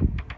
What?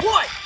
What?